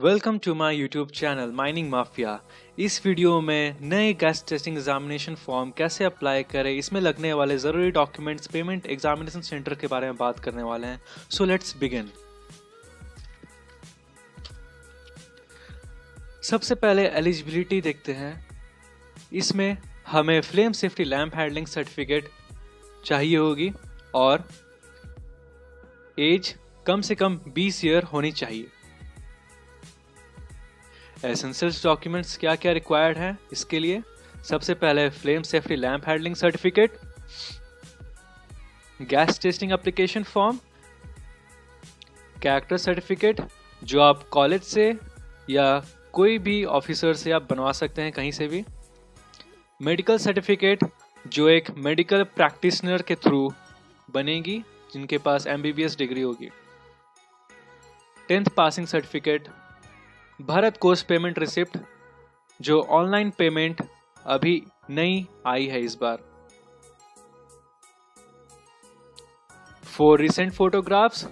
Welcome to my YouTube channel mining mafia इस video में नए गैस टेस्टिंग एग्जामिनेशन फॉर्म कैसे अप्लाई करें, इसमें लगने वाले ज़रूरी डॉक्यूमेंट्स पेमेंट एग्जामिनेशन सेंटर के बारे में बात करने वाले हैं। सो लेट्स बिगिन सबसे पहले एलिजिबिलिटी देखते हैं। इसमें हमें flame safety lamp handling certificate चाहिए होगी और एज कम से कम 20 ईयर होनी चाहिए। एसेंशियल्स डॉक्यूमेंट्स क्या क्या रिक्वायर्ड है इसके लिए? सबसे पहले flame safety lamp handling certificate gas testing application form character certificate जो आप कॉलेज से या कोई भी ऑफिसर से आप बनवा सकते हैं कहीं से भी मेडिकल सर्टिफिकेट जो एक मेडिकल प्रैक्टिशनर के थ्रू बनेगी, जिनके पास एमबीबीएस डिग्री होगी tenth passing certificate Bharat Kosh payment receipt जो ऑनलाइन पेमेंट अभी नई आई है इस बार। Four recent photographs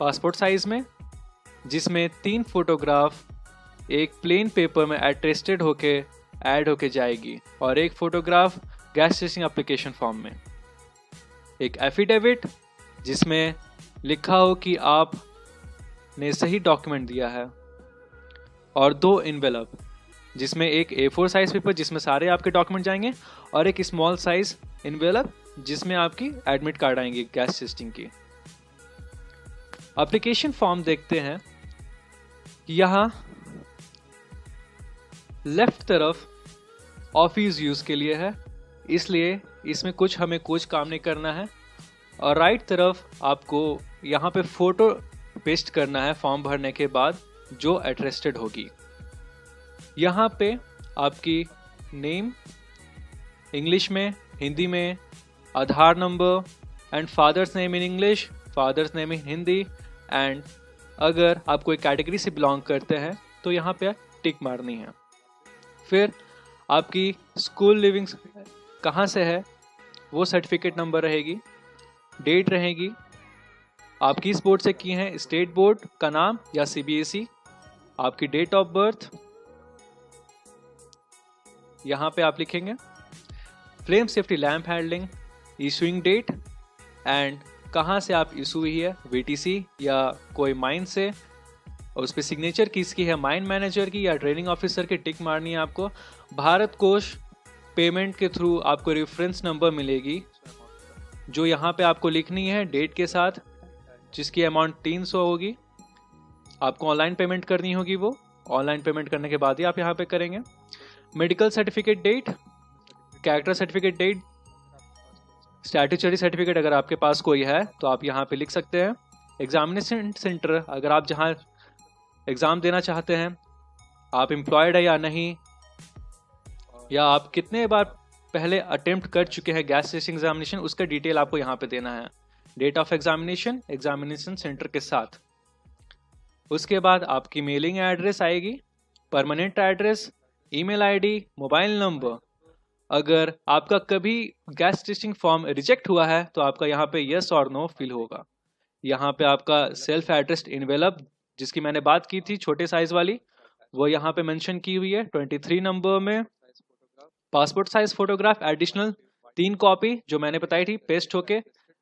passport size में, जिसमें तीन फोटोग्राफ एक प्लेन पेपर में एटेस्टेड होके ऐड होके जाएगी, और एक photograph gas station application form में। एक एफिडेविट जिसमें लिखा हो कि आप ने सही डॉक्यूमेंट दिया है। और दो इनवेलप जिसमें एक ए फोर साइज़ पेपर जिसमें सारे आपके डॉक्यूमेंट जाएँगे, और एक स्मॉल साइज़ इनवेलप जिसमें आपकी एडमिट कार्ड आएँगे गैस टेस्टिंग की। एप्लीकेशन फॉर्म देखते हैं। यहाँ लेफ़्ट तरफ़ ऑफ़िस यूज़ के लिए है। इसलिए इसमें कुछ हमें कुछ काम नहीं करना है। और राइट तरफ़ आपको यहाँ पे फ़ोटो पेस्ट करना है फॉर्म भरने के बाद। जो एड्रेस्टेड होगी। यहाँ पे आपकी नेम इंग्लिश में हिंदी में Aadhaar number and father's name in English father's name in Hindi and अगर आप कोई कैटेगरी से बिलोंग करते हैं तो यहाँ पे टिक मारनी है। फिर आपकी स्कूल लिविंग कहाँ से है, वो सर्टिफिकेट नंबर रहेगी डेट रहेगी आप किस बोर्ड से की हैं स्टेट बोर्ड का नाम या सीबीएसई आपकी डेट ऑफ़ बर्थ यहाँ पे आप लिखेंगे flame safety lamp handling issuing date and कहाँ से आप इशू हुई है? वीटीसी या कोई माइन से? और उस पर सिग्नेचर किसकी है? माइन मैनेजर की या ट्रेनिंग ऑफिसर की टिक मारनी है आपको? भारत कोष पेमेंट के थ्रू आपको रेफरेंस नंबर मिलेगी, जो यहाँ पे आपको लिखनी है डेट के साथ, जिसकी अमाउंट तीन सौ होगी। आपको ऑनलाइन पेमेंट करनी होगी वो। ऑनलाइन पेमेंट करने के बाद ही आप यहाँ पे करेंगे। Medical certificate date character certificate date statutory certificate अगर आपके पास कोई है तो आप यहाँ पे लिख सकते हैं। एग्जामिनेशन सेंटर अगर आप जहाँ एग्ज़ाम देना चाहते हैं, आप एम्प्लॉयड है या नहीं, या आप कितने बार पहले अटेम्प्ट कर चुके हैं गैस टेस्टिंग एग्जामिनेशन उसका डिटेल आपको यहाँ पे देना है। Date of examination examination centre के साथ। उसके बाद आपकी मेलिंग एड्रेस आएगी permanent address email ID mobile number अगर आपका कभी गैस टेस्टिंग फॉर्म रिजेक्ट हुआ है तो आपका यहाँ पे यस और नो फिल होगा। यहाँ पे आपका सेल्फ एड्रेस इनवेलप जिसकी मैंने बात की थी छोटे साइज़ वाली, वो यहाँ पे मेंशन की हुई है 23 नंबर में। पासपोर्ट साइज़ फोटोग्राफ एडिशनल तीन कॉपी जो मैंने बताई थी पेस्ट होके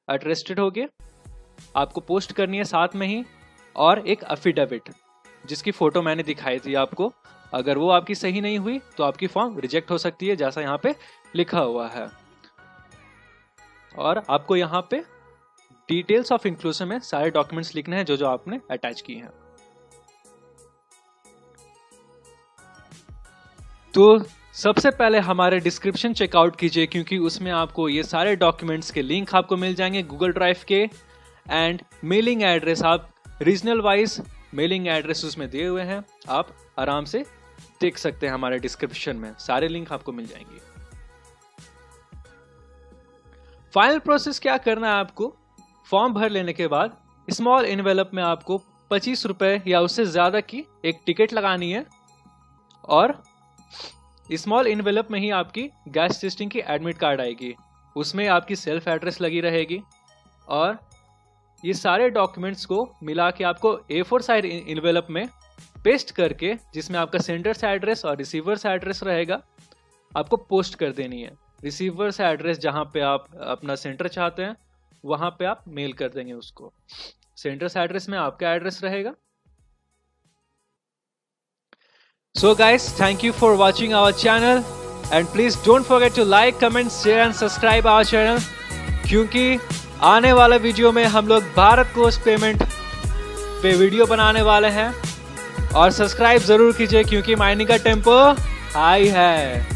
अट्रेस्टेड होके। आपको पोस्ट करनी है साथ में ही। और एक अफिडेविट जिसकी फ़ोटो मैंने दिखाई थी आपको। अगर वो आपकी सही नहीं हुई तो आपकी फॉर्म रिजेक्ट हो सकती है, जैसा यहाँ पे लिखा हुआ है। और आपको यहाँ पे डिटेल्स ऑफ़ इंक्लूसिव में सारे डॉक्यूमेंट्स लिखने हैं, जो जो आपने अटैच किए हैं। तो सबसे पहले हमारे डिस्क्रिप्शन चेकआउट कीजिए, क्योंकि उसमें आपको ये सारे डॉक्यूमेंट्स के लिंक आपको मिल जाएँगे गूगल ड्राइव के एंड मेलिंग एड्रेस आप रीजनल वाइज मेलिंग एड्रेस उसमें दिए हुए हैं। आप आराम से देख सकते हैं हमारे डिस्क्रिप्शन में। सारे लिंक आपको मिल जाएँगे। फाइनल प्रोसेस क्या करना है आपको? फॉर्म भर लेने के बाद स्मॉल इन्वेलप में आपको पच्चीस रुपए या उससे ज़्यादा की एक टिकट लगानी है। और स्मॉल इन्वेलप में ही आपकी गैस टेस्टिंग की एडमिट कार्ड आएगी। उसमें आपकी सेल्फ एड्रेस लगी रहेगी। और ये सारे डॉक्यूमेंट्स को मिला के आपको ए फोर साइड इन्वेलप में पेस्ट करके, जिसमें आपका सेंडर से एड्रेस और रिसीवर से एड्रेस रहेगा, आपको पोस्ट कर देनी है। रिसीवर से एड्रेस जहाँ पे आप अपना सेंटर चाहते हैं, वहाँ पे आप मेल कर देंगे उसको। सेंटर से एड्रेस में आपका एड्रेस रहेगा। So guys thank you for watching our channel and please don't forget to like comment share and subscribe our channel क्योंकि आने वाले वीडियो में हम लोग भारत कोस्ट पेमेंट पे वीडियो बनाने वाले हैं। और सब्सक्राइब ज़रूर कीजिए क्योंकि माइनिंग का टेंपो हाई है।